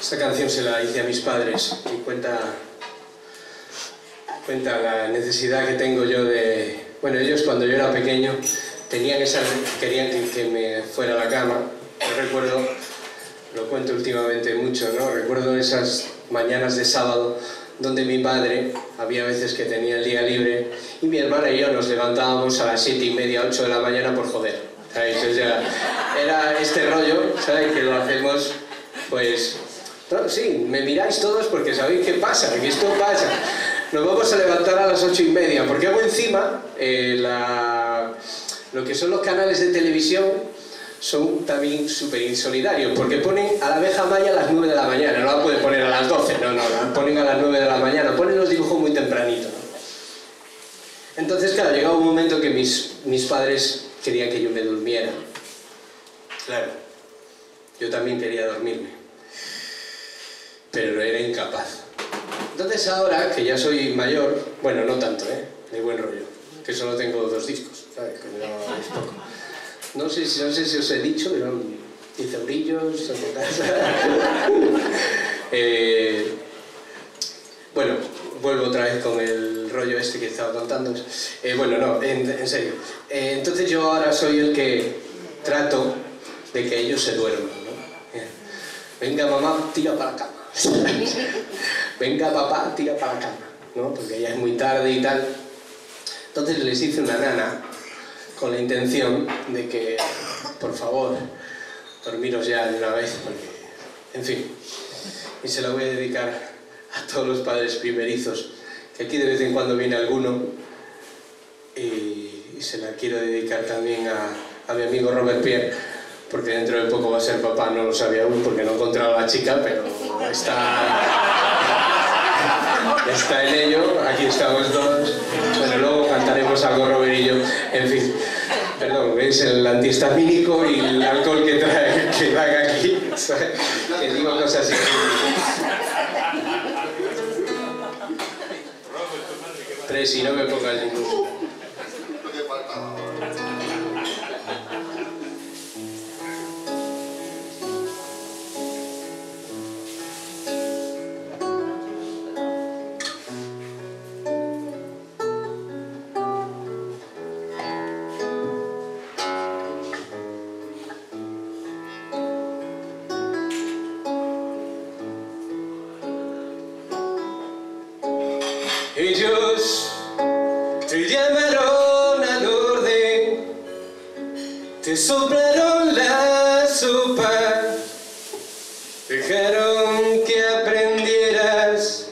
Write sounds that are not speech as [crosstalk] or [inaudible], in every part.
Esta canción se la hice a mis padres y cuenta, cuenta la necesidad que tengo yo de... Bueno, ellos cuando yo era pequeño tenían esa, querían que, que me fuera a la cama. Yo recuerdo, lo cuento últimamente mucho, ¿no? Recuerdo esas mañanas de sábado donde mi padre, había veces que tenía el día libre, y mi hermana y yo nos levantábamos a las siete y media, ocho de la mañana por joder. ¿sabéis? O sea, era este rollo, ¿sabes? Que lo hacemos, pues... sí, me miráis todos porque sabéis qué pasa, que esto pasa. Nos vamos a levantar a las ocho y media, porque hago encima eh, lo que son los canales de televisión son también súper insolidarios, porque ponen a la abeja maya a las 9 de la mañana, no la pueden poner a las 12, no, no, la ponen a las 9 de la mañana, ponen los dibujos muy tempranito. Entonces, claro, llegaba un momento que mis, mis padres querían que yo me durmiera. Claro, yo también quería dormirme, pero era incapaz. Entonces ahora, que ya soy mayor, bueno, no tanto, ¿eh? De buen rollo, que solo tengo dos discos, ¿sabes? Que no es poco. No sé, si- no sé si os he dicho, eran 10 eurillos. eh, bueno, vuelvo otra vez con el rollo este que estaba contando. Eh, bueno, no, en, en serio. Eh, entonces yo ahora soy el que trato de que ellos se duerman. ¿no? Venga mamá, tira para la cama. [laughs] Venga papá, tira para la cama. ¿no? Porque ya es muy tarde y tal. Entonces les hice una nana con la intención de que, por favor, dormiros ya de una vez, porque, en fin, y se la voy a dedicar a todos los padres primerizos, que aquí de vez en cuando viene alguno, y, y se la quiero dedicar también a, a mi amigo Robert Pierre, porque dentro de poco va a ser papá, no lo sabía aún porque no he encontrado a la chica, pero está, está en ello, aquí estamos todos. Bueno, luego cantaremos algo Robert y yo, en fin. Perdón, es el antihistamínico y el alcohol que trae, que trae aquí, que digo cosas así. Tres, y no me pongas ningún. Te soplaron la sopa, dejaron que aprendieras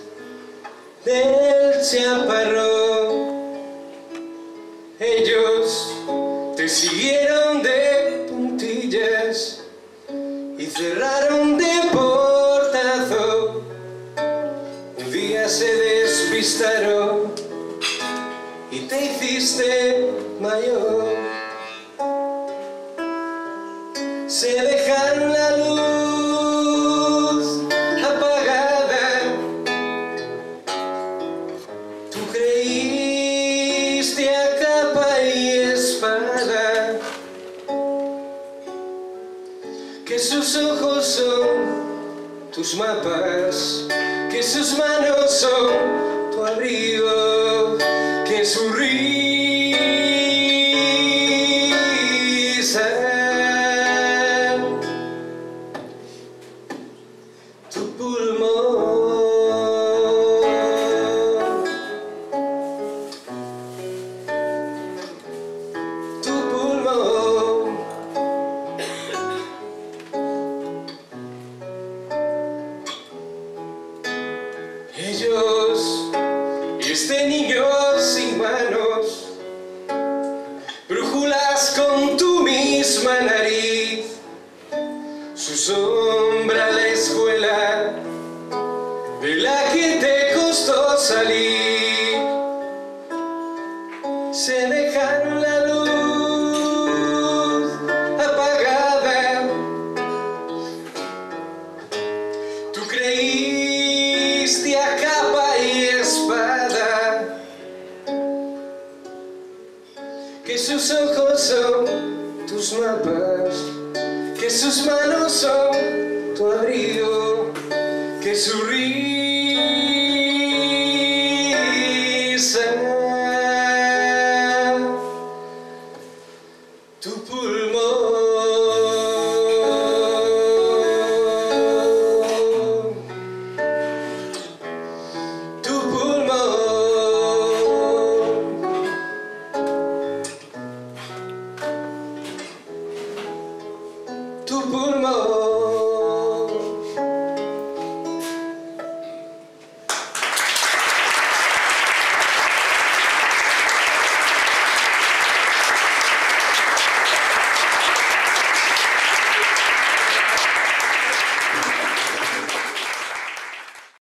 del chaparrón. Ellos te siguieron de puntillas y cerraron de portazo. Un día se despistaron y te hiciste mayor. Se dejaron la luz apagada. Tú creíste a capa y espada que sus ojos son tus mapas, que sus manos son tu abrigo, que su risa, niño sin manos, brújulas con tu misma nariz, su sombra la escuela de la que te costó salir. Que sus ojos son tus mapas, que sus manos son tu abrigo, de su risa. bulma.